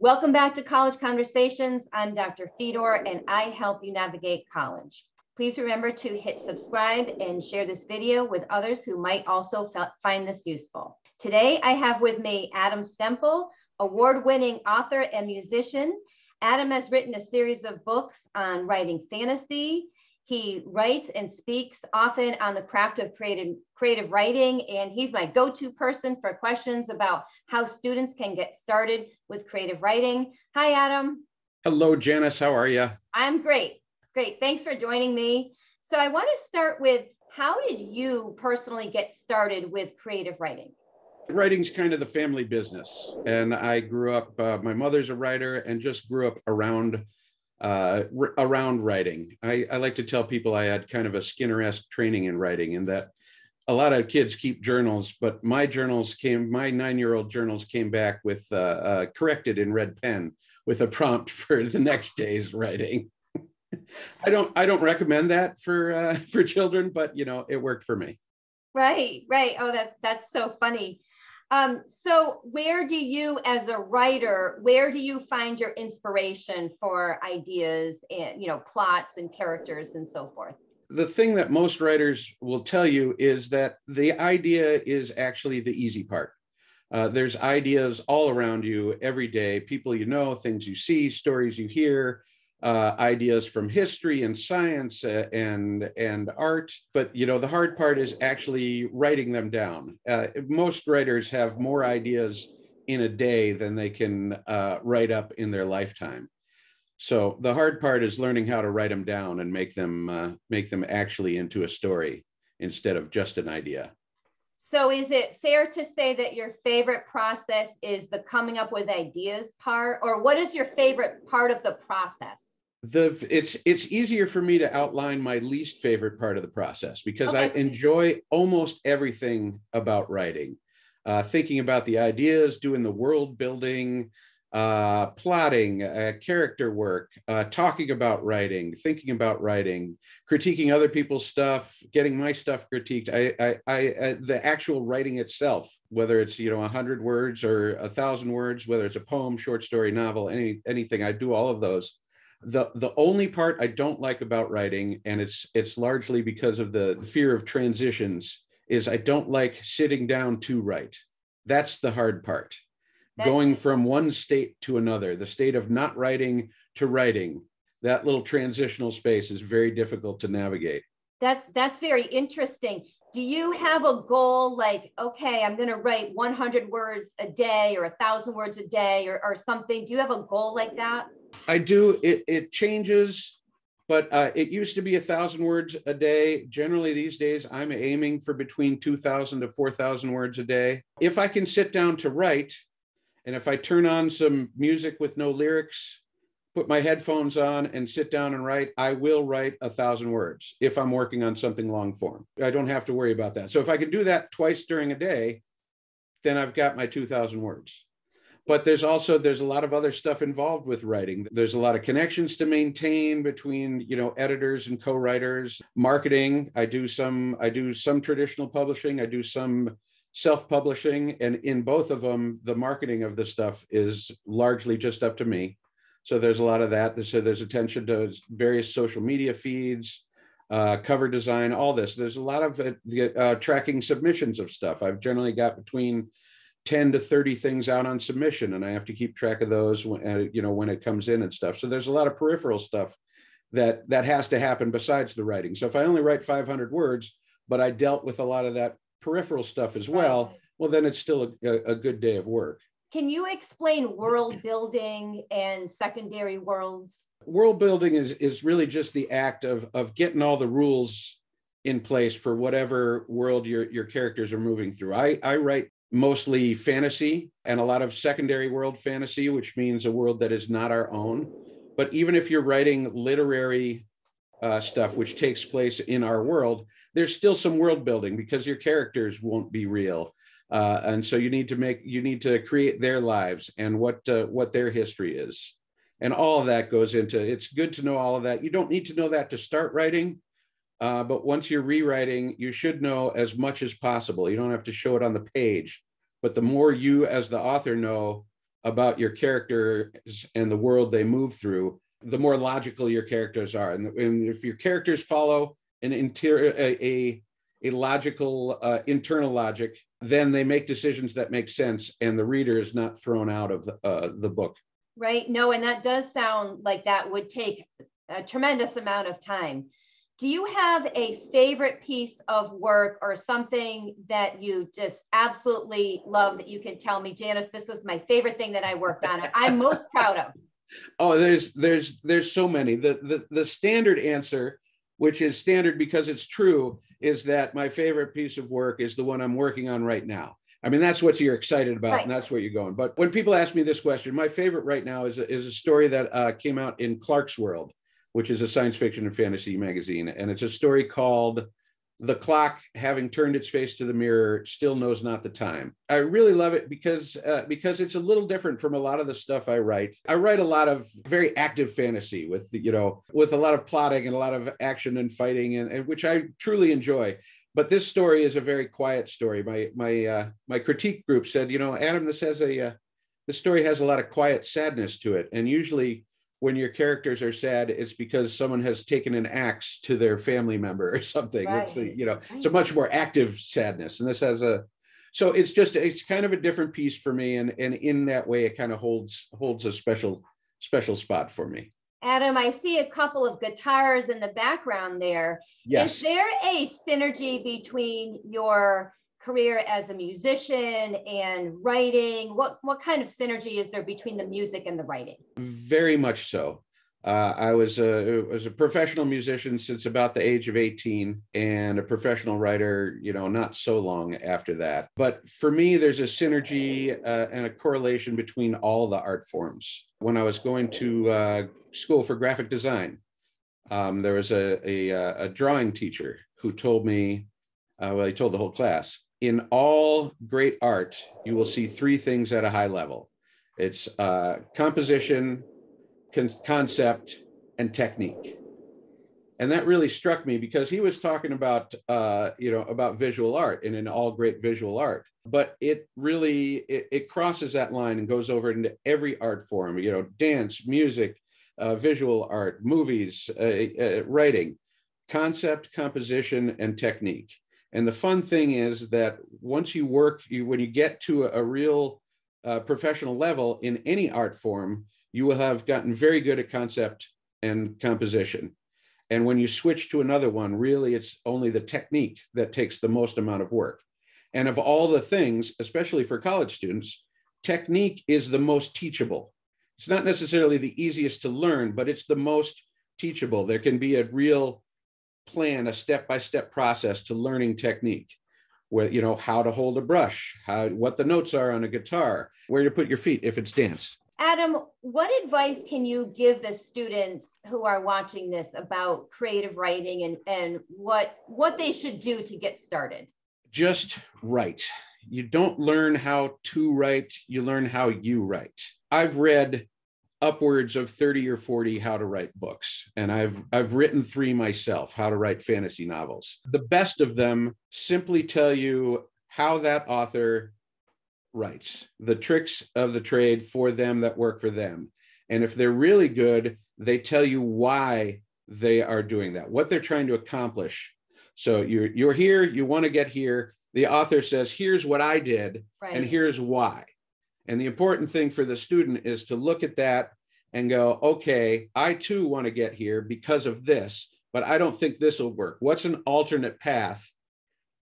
Welcome back to College Conversations. I'm Dr. Fedor and I help you navigate college. Please remember to hit subscribe and share this video with others who might also find this useful. Today I have with me Adam Stemple, award-winning author and musician. Adam has written a series of books on writing fantasy, he writes and speaks often on the craft of creative, creative writing, and he's my go to person for questions about how students can get started with creative writing. Hi, Adam. Hello, Janice. How are you? I'm great. Great. Thanks for joining me. So, I want to start with how did you personally get started with creative writing? Writing's kind of the family business. And I grew up, uh, my mother's a writer and just grew up around uh, r- around writing. I, I, like to tell people I had kind of a Skinner-esque training in writing, and that a lot of kids keep journals, but my journals came, my nine-year-old journals came back with uh, uh, corrected in red pen with a prompt for the next day's writing. I don't, I don't recommend that for uh, for children, but you know, it worked for me. Right, right. Oh, that that's so funny. Um, so where do you, as a writer, where do you find your inspiration for ideas and, you know, plots and characters and so forth? The thing that most writers will tell you is that the idea is actually the easy part. Uh, there's ideas all around you every day, people you know, things you see, stories you hear, uh, ideas from history and science uh, and and art. But you know the hard part is actually writing them down. Uh, most writers have more ideas in a day than they can uh, write up in their lifetime. So the hard part is learning how to write them down and make them uh, make them actually into a story instead of just an idea so is it fair to say that your favorite process is the coming up with ideas part or what is your favorite part of the process the it's it's easier for me to outline my least favorite part of the process because okay. I enjoy almost everything about writing. Uh, thinking about the ideas, doing the world building, uh, plotting, uh, character work, uh, talking about writing, thinking about writing, critiquing other people's stuff, getting my stuff critiqued. I, I, I uh, the actual writing itself, whether it's you know a hundred words or a thousand words, whether it's a poem, short story, novel, any anything, I do all of those the the only part I don't like about writing, and it's it's largely because of the fear of transitions, is I don't like sitting down to write. That's the hard part. That's- Going from one state to another, the state of not writing to writing, that little transitional space is very difficult to navigate. That's that's very interesting. Do you have a goal like, okay, I'm going to write 100 words a day or a thousand words a day or, or something? Do you have a goal like that? I do. It, it changes, but uh, it used to be a thousand words a day. Generally, these days, I'm aiming for between 2,000 to 4,000 words a day. If I can sit down to write, and if I turn on some music with no lyrics, put my headphones on and sit down and write, I will write a thousand words if I'm working on something long form. I don't have to worry about that. So if I can do that twice during a day, then I've got my 2,000 words but there's also there's a lot of other stuff involved with writing there's a lot of connections to maintain between you know editors and co-writers marketing i do some i do some traditional publishing i do some self-publishing and in both of them the marketing of the stuff is largely just up to me so there's a lot of that so there's attention to various social media feeds uh, cover design all this there's a lot of uh, uh, tracking submissions of stuff i've generally got between 10 to 30 things out on submission and I have to keep track of those when, uh, you know when it comes in and stuff. So there's a lot of peripheral stuff that that has to happen besides the writing. So if I only write 500 words, but I dealt with a lot of that peripheral stuff as well, well then it's still a, a good day of work. Can you explain world building and secondary worlds? World building is is really just the act of of getting all the rules in place for whatever world your your characters are moving through. I I write mostly fantasy and a lot of secondary world fantasy, which means a world that is not our own. But even if you're writing literary uh, stuff, which takes place in our world, there's still some world building because your characters won't be real. Uh, and so you need to make you need to create their lives and what uh, what their history is and all of that goes into it's good to know all of that you don't need to know that to start writing uh, but once you're rewriting, you should know as much as possible. You don't have to show it on the page, but the more you as the author know, about your characters and the world they move through, the more logical your characters are. And, and if your characters follow an interior, a, a, a logical uh, internal logic, then they make decisions that make sense, and the reader is not thrown out of the, uh, the book. Right. No, and that does sound like that would take a tremendous amount of time. Do you have a favorite piece of work or something that you just absolutely love that you can tell me, Janice, this was my favorite thing that I worked on. I'm most proud of. Oh, there's there's there's so many. The the the standard answer, which is standard because it's true, is that my favorite piece of work is the one I'm working on right now. I mean, that's what you're excited about, right. and that's what you're going. But when people ask me this question, my favorite right now is a, is a story that uh, came out in Clarkesworld, which is a science fiction and fantasy magazine, and it's a story called the clock having turned its face to the mirror still knows not the time. I really love it because uh, because it's a little different from a lot of the stuff i write. I write a lot of very active fantasy with you know with a lot of plotting and a lot of action and fighting and, and which i truly enjoy. But this story is a very quiet story. My my uh, my critique group said you know adam this has a uh, this story has a lot of quiet sadness to it. And usually when your characters are sad, it's because someone has taken an axe to their family member or something. Right. It's a, you know, it's a much more active sadness. And this has a so it's just it's kind of a different piece for me. And and in that way it kind of holds holds a special special spot for me. Adam, I see a couple of guitars in the background there. Yes. Is there a synergy between your career as a musician and writing? What what kind of synergy is there between the music and the writing? Very much so. Uh, I was a was a professional musician since about the age of 18 and a professional writer, you know, not so long after that. But for me, there's a synergy uh, and a correlation between all the art forms. When I was going to uh, school for graphic design, um, there was a, a, uh, a, drawing teacher who told me, uh, well, he told the whole class, in all great art, you will see three things at a high level it's uh, composition, con- concept, and technique. And that really struck me because he was talking about, uh, you know, about visual art and in all great visual art. But it really it, it crosses that line and goes over into every art form. You know, dance, music, uh, visual art, movies, uh, uh, writing, concept, composition, and technique. And the fun thing is that once you work, you, when you get to a, a real uh, professional level in any art form, you will have gotten very good at concept and composition. And when you switch to another one, really it's only the technique that takes the most amount of work. And of all the things, especially for college students, technique is the most teachable. It's not necessarily the easiest to learn, but it's the most teachable. There can be a real plan a step-by-step process to learning technique. Where you know how to hold a brush how what the notes are on a guitar where to put your feet if it's dance adam what advice can you give the students who are watching this about creative writing and and what what they should do to get started? Just write. You don't learn how to write you learn how you write. I've read upwards of 30 or 40 how to write books and I've I've written 3 myself how to write fantasy novels. The best of them simply tell you how that author writes, the tricks of the trade for them that work for them. And if they're really good, they tell you why they are doing that, what they're trying to accomplish. So you're you're here, you want to get here. The author says, "Here's what I did right. and here's why." And the important thing for the student is to look at that and go, okay, I too want to get here because of this, but I don't think this will work. What's an alternate path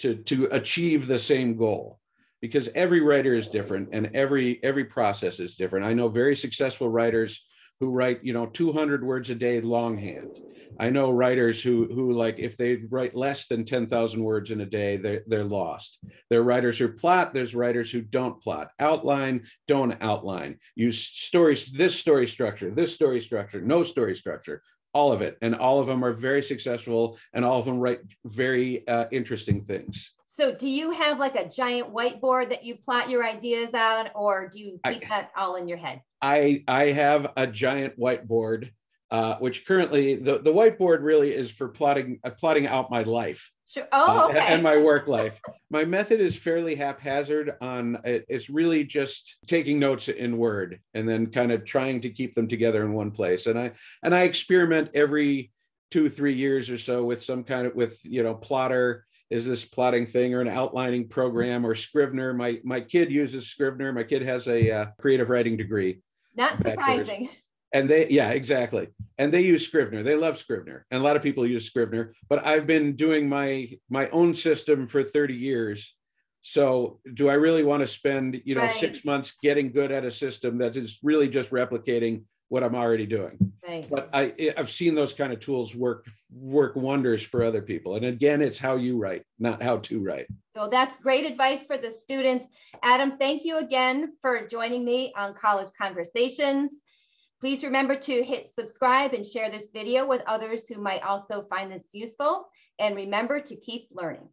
to, to achieve the same goal? Because every writer is different and every every process is different. I know very successful writers who write, you know, 200 words a day longhand. I know writers who who like if they write less than 10,000 words in a day, they're, they're lost. There are writers who plot, there's writers who don't plot. Outline, don't outline. Use stories, this story structure, this story structure, no story structure, all of it. And all of them are very successful and all of them write very uh, interesting things. So do you have like a giant whiteboard that you plot your ideas on or do you keep I, that all in your head? I I have a giant whiteboard uh, which currently the, the whiteboard really is for plotting uh, plotting out my life Sure. Oh, uh, and my work life. My method is fairly haphazard on it- it's really just taking notes in Word and then kind of trying to keep them together in one place. And I and I experiment every two, three years or so with some kind of with you know plotter. Is this plotting thing or an outlining program or Scrivener? My my kid uses Scrivener. My kid has a uh, creative writing degree Not surprising. and they yeah exactly. And they use scrivener. They love scrivener. And a lot of people use scrivener. But i've been doing my my own system for 30 years. So do i really want to spend you know Right. six months getting good at a system that is really just replicating what i'm already doing Right. but i i've seen those kind of tools work work wonders for other people and again it's how you write not how to write So that's great advice for the students. Adam, thank you again for joining me on College Conversations. Please remember to hit subscribe and share this video with others who might also find this useful. And remember to keep learning.